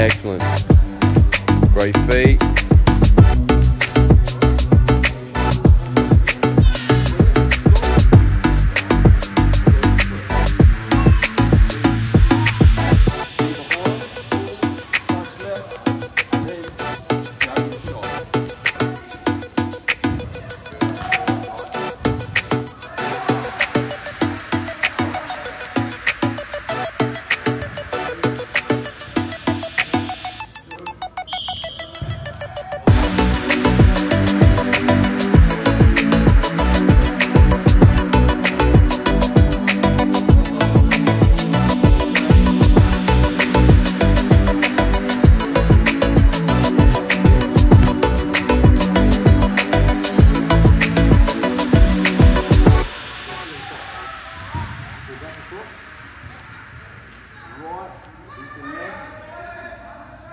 Excellent. Great feet.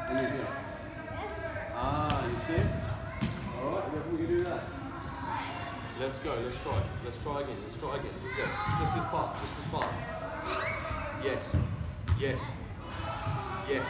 And you're here. Ah, you see? Alright, therefore you do that. Let's go, let's try. Let's try again, let's try again. Here we go. Just this part, just this part. Yes, yes, yes.